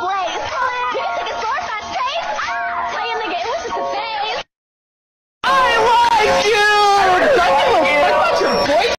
Wait.